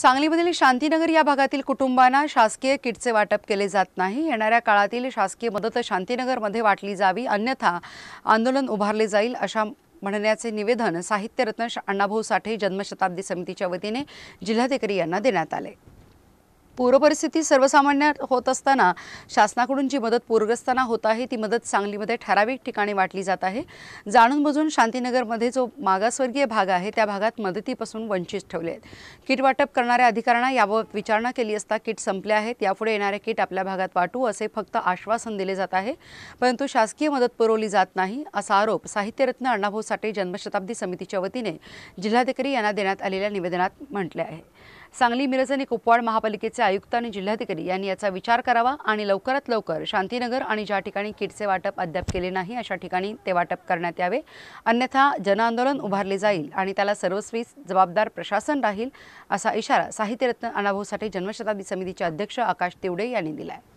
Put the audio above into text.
सांगलीमधील शांतीनगर या भागातील कुटुंबांना शासकीय किटचे वाटप केले जात नाही. येणाऱ्या काळातील शासकीय मदत शांतीनगरमध्ये वाटली जावी अन्यथा आंदोलन उभारले जाईल अशा म्हणण्याचे निवेदन साहित्यरत्न श- अण्णाभाऊ साठे जन्मशताब्दी समितीच्या वतीने जिल्हाधिकारी यांना देण्यात आले. पूरपरिस्थिती सर्वसामान्य होत असताना शासनाकडून जी मदत पूरग्रस्तांना होत आहे. ती मदत सांगलीमध्ये ठराविक ठिकाणी वाटली जात आहे. जाणून बुजून शांतीनगरमध्ये जो मागासवर्गीय भाग आहे त्या भागात मदतीपासून वंचित ठेवले आहेत. किट वाटप करणाऱ्या अधिकाऱ्यांना याबाबत विचारणा केली असता किट संपले आहेत. यापुढे येणारे किट आपल्या भागात वाटू असे फक्त आश्वासन दिले जात आहे. परंतु शासकीय मदत पुरवली जात नाही असा आरोप साहित्यरत्न अण्णाभाऊ साठे जन्मशताब्दी समितीच्या वतीने जिल्हाधिकारी यांना देण्यात आलेल्या निवेदनात म्हटले आहे. सांगली मिरज आणि कुपवाड महापालिकेचे आयुक्त आणि जिल्हाधिकारी यांनी याचा विचार करावा आणि लवकरात लवकर शांतीनगर आणि ज्या ठिकाणी किटचे वाटप अद्याप केले नाही अशा ठिकाणी ते वाटप करण्यात यावे. अन्यथा जनआंदोलन उभारले जाईल आणि त्याला सर्वस्वी जबाबदार प्रशासन राहील असा इशारा साहित्यरत्न अण्णाभाऊ साठे जन्मशताब्दी समितीचे अध्यक्ष आकाश तिवडे यांनी दिला आहे